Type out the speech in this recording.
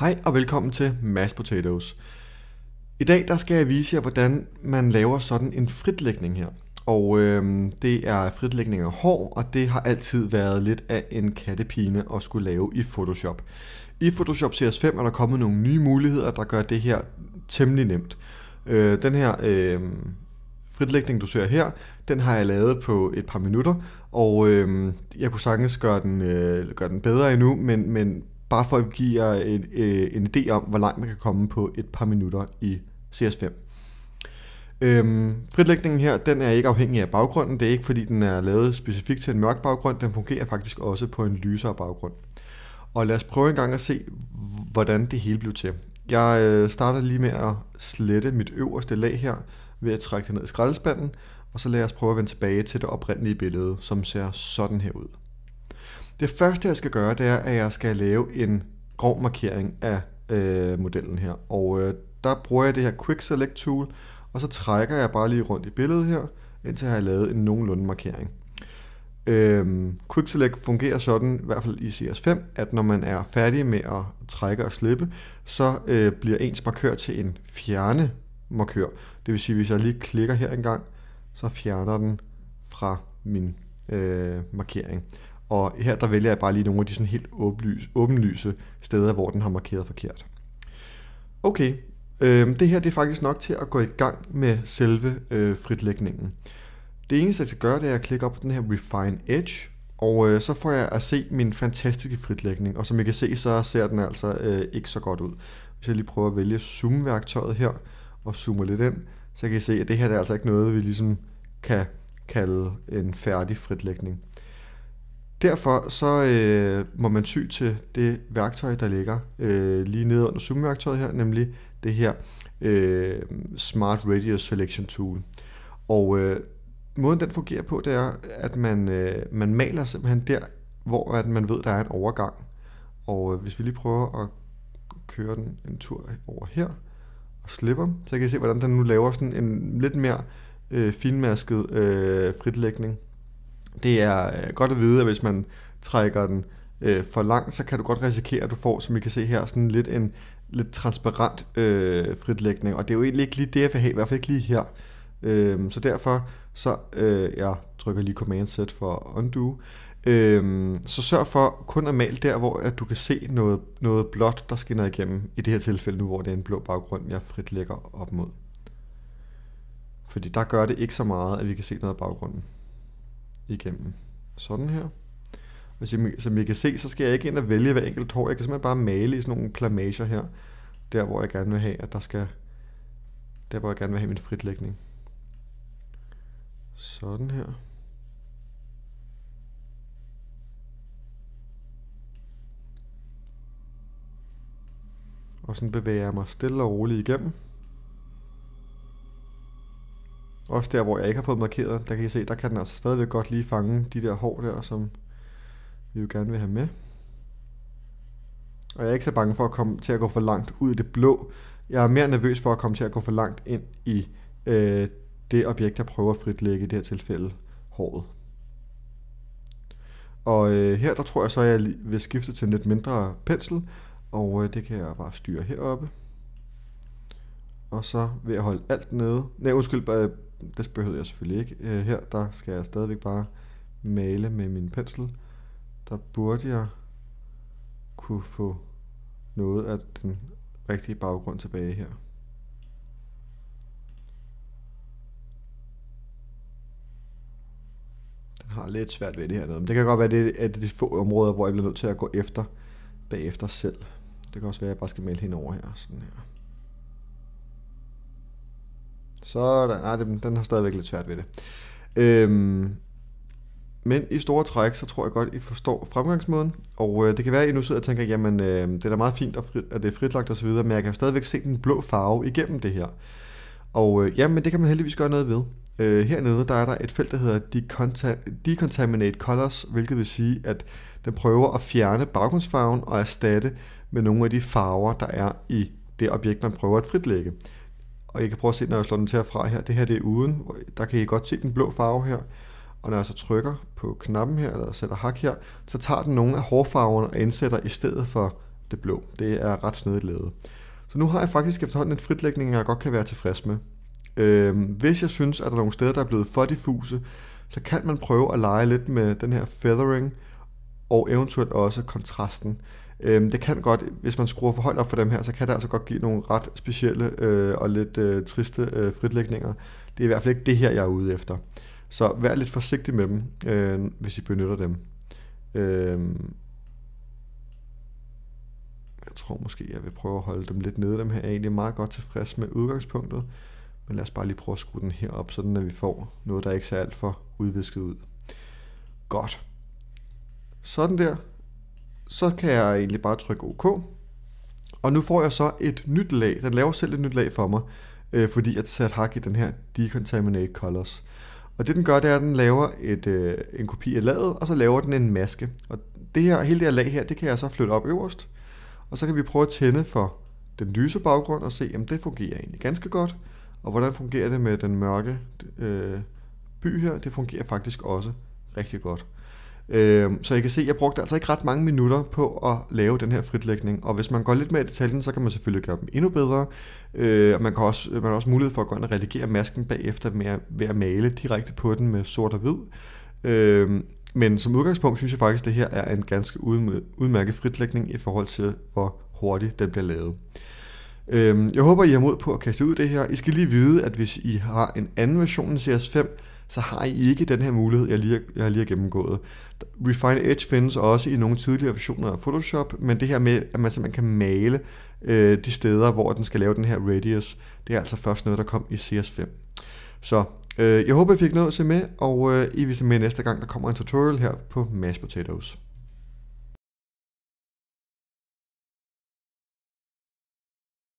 Hej og velkommen til Mashed Potatoes. I dag der skal jeg vise jer, hvordan man laver sådan en fritlægning her. Og øh, det er fritlægning af hår, og det har altid været lidt af en kattepine at skulle lave i Photoshop. I Photoshop CS5 er der kommet nogle nye muligheder, der gør det her temmelig nemt. Øh, den her øh, fritlægning, du ser her, den har jeg lavet på et par minutter, og øh, jeg kunne sagtens gøre den, øh, gøre den bedre endnu, men, men bare for at give jer en, øh, en idé om, hvor langt man kan komme på et par minutter i CS5. Øhm, fritlægningen her, den er ikke afhængig af baggrunden. Det er ikke fordi, den er lavet specifikt til en mørk baggrund. Den fungerer faktisk også på en lysere baggrund. Og lad os prøve en gang at se, hvordan det hele blev til. Jeg øh, starter lige med at slette mit øverste lag her, ved at trække det ned i skraldespanden, og så lad os prøve at vende tilbage til det oprindelige billede, som ser sådan her ud. Det første jeg skal gøre, det er, at jeg skal lave en grov markering af øh, modellen her. Og øh, der bruger jeg det her Quick Select Tool, og så trækker jeg bare lige rundt i billedet her, indtil jeg har lavet en nogenlunde markering. Øhm, Quick Select fungerer sådan, i hvert fald i CS5, at når man er færdig med at trække og slippe, så øh, bliver ens markør til en fjerne markør. Det vil sige, hvis jeg lige klikker her en gang, så fjerner den fra min øh, markering. Og her der vælger jeg bare lige nogle af de sådan helt åbenlyse, åbenlyse steder, hvor den har markeret forkert. Okay, øh, det her det er faktisk nok til at gå i gang med selve øh, fritlægningen. Det eneste jeg skal gøre, det er at klikke op på den her Refine Edge, og øh, så får jeg at se min fantastiske fritlægning, og som I kan se, så ser den altså øh, ikke så godt ud. Hvis jeg lige prøver at vælge zoom-værktøjet her, og zoomer lidt ind, så kan I se, at det her det er altså ikke noget, vi ligesom kan kalde en færdig fritlægning. Derfor så øh, må man sy til det værktøj, der ligger øh, lige nede under zoom-værktøjet her, nemlig det her øh, Smart Radius Selection Tool. Og øh, måden den fungerer på, det er, at man, øh, man maler simpelthen der, hvor at man ved, der er en overgang. Og øh, hvis vi lige prøver at køre den en tur over her, og slipper, så kan I se, hvordan den nu laver sådan en lidt mere øh, finmasket øh, fritlægning. Det er øh, godt at vide, at hvis man trækker den øh, for langt, så kan du godt risikere, at du får, som I kan se her, sådan lidt en lidt transparent øh, fritlægning. Og det er jo egentlig ikke lige det, jeg vil have, i hvert fald ikke lige her. Øh, så derfor, så øh, jeg trykker lige Command-Z for undo. Øh, så sørg for kun at male der, hvor at du kan se noget, noget blåt, der skinner igennem. I det her tilfælde nu, hvor det er en blå baggrund, jeg fritlægger op mod. Fordi der gør det ikke så meget, at vi kan se noget af baggrunden igennem. Sådan her. Og som I kan se, så skal jeg ikke ind og vælge hver enkelt hår. Jeg kan simpelthen bare male i sådan nogle plamager her. Der hvor jeg gerne vil have, at der skal... Der hvor jeg gerne vil have min fritlægning. Sådan her. Og sådan bevæger jeg mig stille og roligt igennem. Også der, hvor jeg ikke har fået markeret, der kan I se, der kan den altså stadigvæk godt lige fange de der hår der, som vi jo gerne vil have med. Og jeg er ikke så bange for at komme til at gå for langt ud i det blå. Jeg er mere nervøs for at komme til at gå for langt ind i øh, det objekt, jeg prøver at fritlægge, i det her tilfælde håret. Og øh, her der tror jeg så, at jeg vil skifte til en lidt mindre pensel, og øh, det kan jeg bare styre heroppe. Og så ved at holde alt nede. Nej, undskyld, det behøver jeg selvfølgelig ikke. Øh, her der skal jeg stadigvæk bare male med min pensel. Der burde jeg kunne få noget af den rigtige baggrund tilbage her. Den har lidt svært ved det her. Men det kan godt være, det er de få områder, hvor jeg bliver nødt til at gå efter bagefter selv. Det kan også være, at jeg bare skal male hende over her. Sådan her. Så nej, den, den har stadigvæk lidt svært ved det. Øhm, men i store træk, så tror jeg godt, I forstår fremgangsmåden. Og øh, det kan være, at I nu sidder og tænker, jamen øh, det er da meget fint, at, fri, at det er fritlagt osv., men jeg kan stadigvæk se den blå farve igennem det her. Og øh, jamen, det kan man heldigvis gøre noget ved. Øh, hernede, der er der et felt, der hedder Decontaminate Colors, hvilket vil sige, at den prøver at fjerne baggrundsfarven og erstatte med nogle af de farver, der er i det objekt, man prøver at fritlægge. Og I kan prøve at se, når jeg slår den til fra her. Det her det er uden. Der kan I godt se den blå farve her. Og når jeg så trykker på knappen her, eller sætter hak her, så tager den nogle af hårfarverne og indsætter i stedet for det blå. Det er ret snedigt lavet. Så nu har jeg faktisk efterhånden en fritlægning, jeg godt kan være tilfreds med. Øhm, hvis jeg synes, at der er nogle steder, der er blevet for diffuse, så kan man prøve at lege lidt med den her feathering, og eventuelt også kontrasten. Øhm, det kan godt, hvis man skruer for højt op for dem her, så kan det altså godt give nogle ret specielle øh, og lidt øh, triste øh, fritlægninger. Det er i hvert fald ikke det her, jeg er ude efter. Så vær lidt forsigtig med dem, øh, hvis I benytter dem. Øh, jeg tror måske, jeg vil prøve at holde dem lidt nede. Dem her er egentlig meget godt tilfreds med udgangspunktet. Men lad os bare lige prøve at skrue den her op, sådan at vi får noget, der ikke ser alt for udvisket ud. Godt. Sådan der. Så kan jeg egentlig bare trykke OK. Og nu får jeg så et nyt lag. Den laver selv et nyt lag for mig, øh, fordi jeg satte hak i den her Decontaminate Colors. Og det den gør, det er, at den laver et, øh, en kopi af laget, og så laver den en maske. Og det her, hele det her lag her, det kan jeg så flytte op øverst. Og så kan vi prøve at tænde for den lyse baggrund og se, om det fungerer egentlig ganske godt. Og hvordan fungerer det med den mørke øh, by her? Det fungerer faktisk også rigtig godt. Øh, så I kan se, at jeg brugte altså ikke ret mange minutter på at lave den her fritlægning. Og hvis man går lidt mere i detaljen, så kan man selvfølgelig gøre dem endnu bedre. Øh, og man, kan også, man har også mulighed for at gå ind og redigere masken bagefter med at, ved at male direkte på den med sort og hvid. Øh, men som udgangspunkt synes jeg faktisk, at det her er en ganske udmærket fritlægning i forhold til, hvor hurtigt den bliver lavet. Øhm, jeg håber, I har mod på at kaste ud det her. I skal lige vide, at hvis I har en anden version af CS5, så har I ikke den her mulighed, jeg lige, jeg lige har gennemgået. Refine Edge findes også i nogle tidligere versioner af Photoshop, men det her med, at man simpelthen kan male øh, de steder, hvor den skal lave den her radius, det er altså først noget, der kom i CS5. Så øh, jeg håber, I fik noget at se med, og øh, I vil se med næste gang, der kommer en tutorial her på Mashed Potatoes.